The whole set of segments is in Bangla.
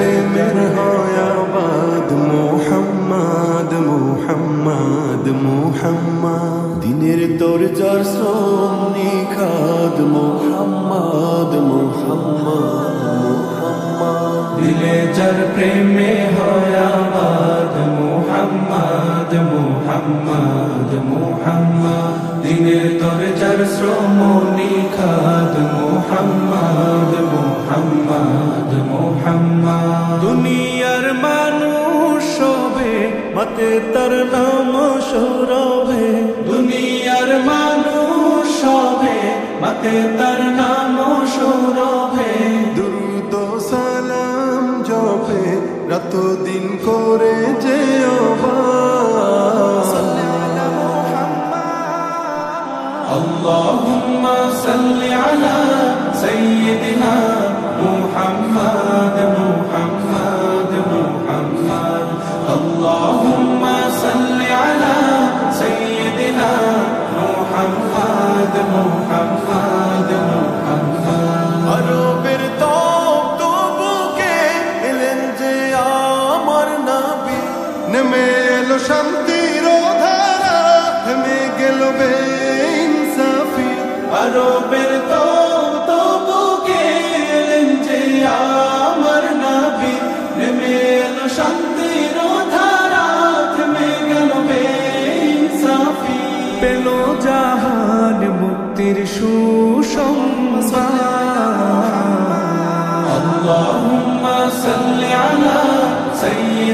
প্রেমের হয় আবাদ মোহাম্মদ মোহাম্মদ মোহাম্মদ দিনের তোর যার শ্রম নিখাদ মোহাম্মদ মোহাম্মদ মোহাম্মদ দিলে যার প্রেমে হয় আবাদ মোহাম্মদ মোহাম্মদ মোহাম্মদ দিনের তোর যার শ্রম নিখাদ মানুষ সবে মতে তার নাম সৌরভে দুনিয়ার মানুষ সবে মতে তার নাম সৌরভে দুরুদ সালাম জপে রাত দিন করে যে اللهم صل على سيدنا محمد محمد নেমে এলো শান্তির ধারা থেমে গেল বেইনসাফি। আরবের তো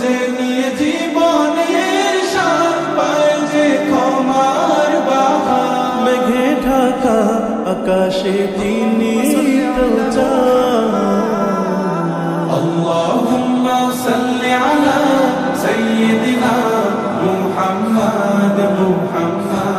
খুঁজে নিয়ে জীবনের সার পায় যে ক্ষমার বাহার মেঘে ঢাকা আকাশে তিনি তো চাঁদ। اللهم صل على سيدنا محمد محمد محمد